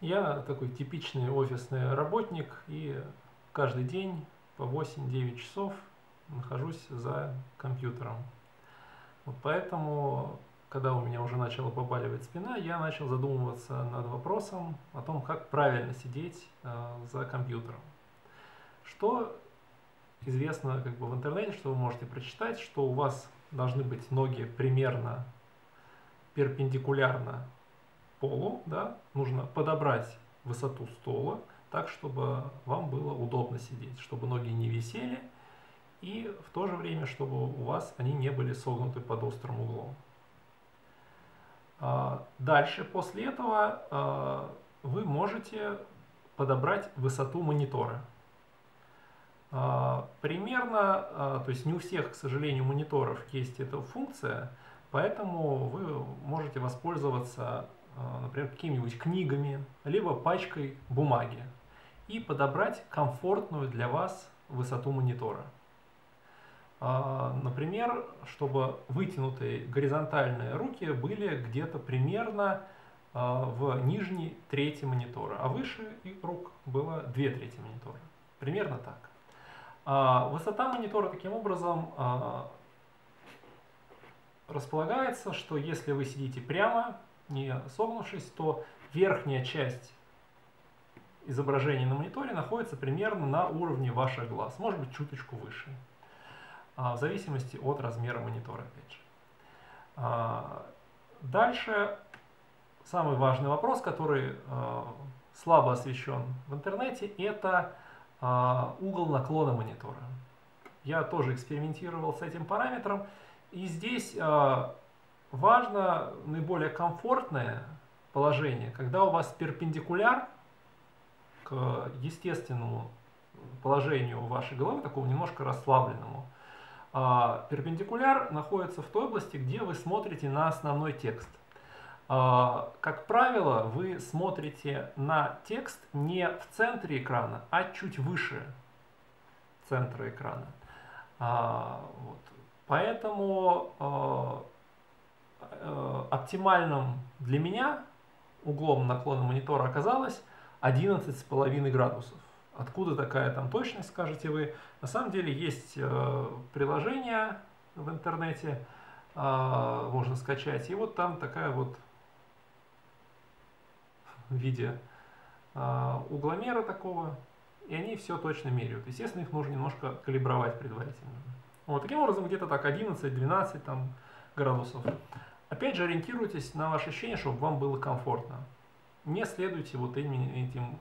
Я такой типичный офисный работник и каждый день по 8-9 часов нахожусь за компьютером. Вот поэтому, когда у меня уже начала побаливать спина, я начал задумываться над вопросом о том, как правильно сидеть э, за компьютером. Что известно как бы в интернете, что вы можете прочитать, что у вас должны быть ноги примерно перпендикулярно полу, да, нужно подобрать высоту стола так, чтобы вам было удобно сидеть, чтобы ноги не висели и в то же время, чтобы у вас они не были согнуты под острым углом. А, дальше, после этого, а, вы можете подобрать высоту монитора. А, примерно, то есть не у всех, к сожалению, мониторов есть эта функция, поэтому вы можете воспользоваться, например, какими-нибудь книгами, либо пачкой бумаги и подобрать комфортную для вас высоту монитора. А, например, чтобы вытянутые горизонтальные руки были где-то примерно а, в нижней трети монитора, а выше рук было две трети монитора. Примерно так. А, высота монитора таким образом располагается, что если вы сидите прямо, не согнувшись, то верхняя часть изображения на мониторе находится примерно на уровне ваших глаз, может быть чуточку выше. А, в зависимости от размера монитора, опять же. А, дальше самый важный вопрос, который а, слабо освещен в интернете, это угол наклона монитора. Я тоже экспериментировал с этим параметром, и здесь важно наиболее комфортное положение, когда у вас перпендикуляр к естественному положению вашей головы, такому немножко расслабленному, а, перпендикуляр находится в той области, где вы смотрите на основной текст. А, как правило, вы смотрите на текст не в центре экрана, а чуть выше центра экрана. А. Поэтому оптимальным для меня углом наклона монитора оказалось 11,5 градусов. Откуда такая там точность, скажете вы? На самом деле есть э, приложение в интернете, э, можно скачать, и вот там такая вот в виде э, угломера такого, и они все точно меряют. Естественно, их нужно немножко калибровать предварительно. Вот таким образом где-то так 11-12 там градусов. Опять же ориентируйтесь на ваше ощущение, чтобы вам было комфортно. Не следуйте вот этим, этим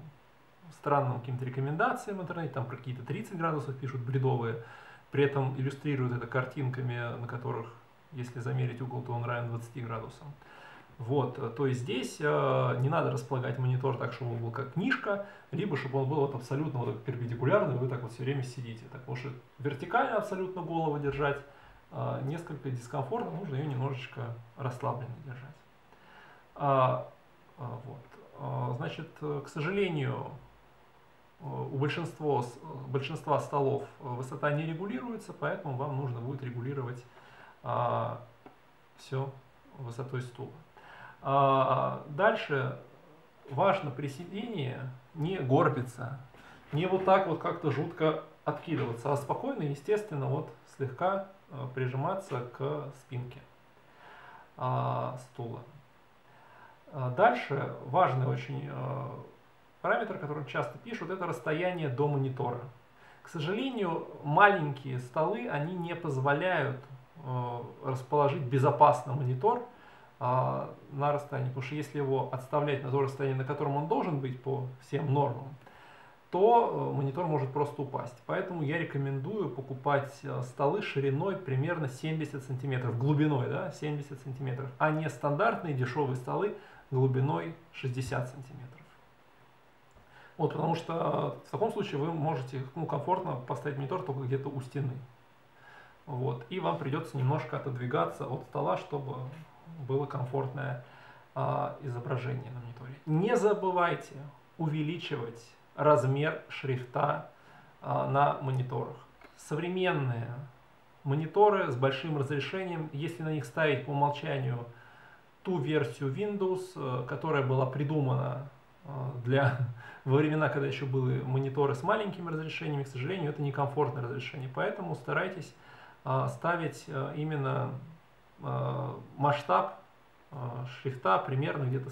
странным каким-то рекомендациям в интернете, там какие-то 30 градусов пишут бредовые, при этом иллюстрируют это картинками, на которых, если замерить угол, то он равен 20 градусам. Вот, то есть здесь э, не надо располагать монитор так, чтобы он был как книжка, либо чтобы он был вот абсолютно вот перпендикулярный, вы так вот все время сидите. Так, потому что вертикально абсолютно голову держать несколько дискомфортно, нужно ее немножечко расслабленно держать. А, а, вот. А, значит, к сожалению, у большинства, большинства столов высота не регулируется, поэтому вам нужно будет регулировать а, все высотой стула. А, дальше важно при сидении не горбиться, не вот так вот как-то жутко откидываться, а спокойно, естественно, вот слегка а, прижиматься к спинке а, стула. А, дальше важный очень Параметр, который часто пишут, это расстояние до монитора. К сожалению, маленькие столы, они не позволяют э, расположить безопасно монитор э, на расстоянии, потому что если его отставлять на то расстояние, на котором он должен быть по всем нормам, то э, монитор может просто упасть. Поэтому я рекомендую покупать э, столы шириной примерно 70 сантиметров, глубиной да, 70 сантиметров, а не стандартные дешевые столы глубиной 60 сантиметров. Вот, потому что в таком случае вы можете ну, комфортно поставить монитор только где-то у стены. Вот, и вам придется немножко отодвигаться от стола, чтобы было комфортное а, изображение на мониторе. Не забывайте увеличивать размер шрифта а, на мониторах. Современные мониторы с большим разрешением, если на них ставить по умолчанию ту версию Windows, э, которая была придумана для во времена, когда еще были мониторы с маленькими разрешениями, к сожалению, это некомфортное разрешение. Поэтому старайтесь ставить именно масштаб шрифта примерно где-то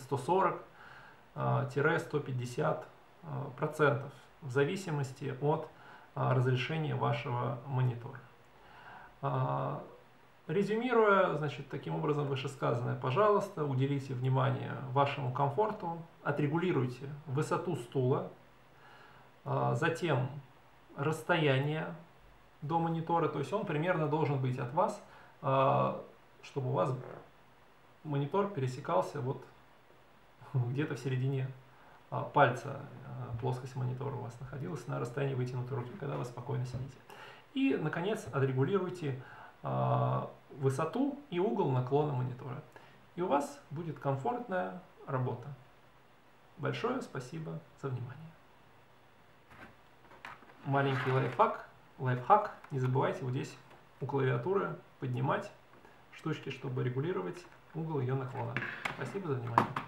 140-150 процентов в зависимости от разрешения вашего монитора. Резюмируя, значит, таким образом вышесказанное, пожалуйста, уделите внимание вашему комфорту, отрегулируйте высоту стула, затем расстояние до монитора, то есть он примерно должен быть от вас, чтобы у вас монитор пересекался вот где-то в середине пальца плоскость монитора у вас находилась на расстоянии вытянутой руки, когда вы спокойно сидите. И, наконец, отрегулируйте высоту и угол наклона монитора. И у вас будет комфортная работа. Большое спасибо за внимание. Маленький лайфхак, лайфхак, не забывайте вот здесь у клавиатуры поднимать штучки, чтобы регулировать угол ее наклона. Спасибо за внимание.